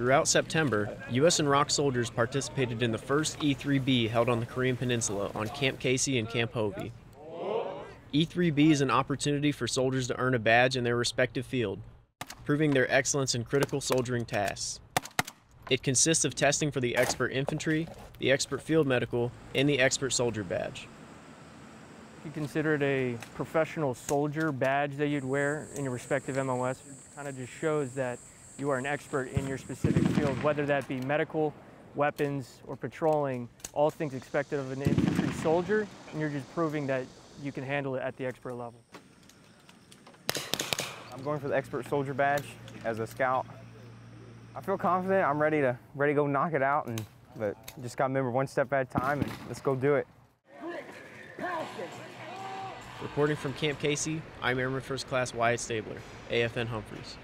Throughout September, U.S. and ROK soldiers participated in the first E3B held on the Korean Peninsula on Camp Casey and Camp Hovey. E3B is an opportunity for soldiers to earn a badge in their respective field, proving their excellence in critical soldiering tasks. It consists of testing for the expert infantry, the expert field medical, and the expert soldier badge. If You consider it a professional soldier badge that you'd wear in your respective MOS. It kind of just shows that you are an expert in your specific field, whether that be medical, weapons, or patrolling, all things expected of an infantry soldier, and you're just proving that you can handle it at the expert level. I'm going for the expert soldier badge as a scout. I feel confident. I'm ready to ready to go knock it out, and but just got to remember one step at a time, and let's go do it. Reporting from Camp Casey, I'm Airman First Class Wyatt Stabler, AFN Humphreys.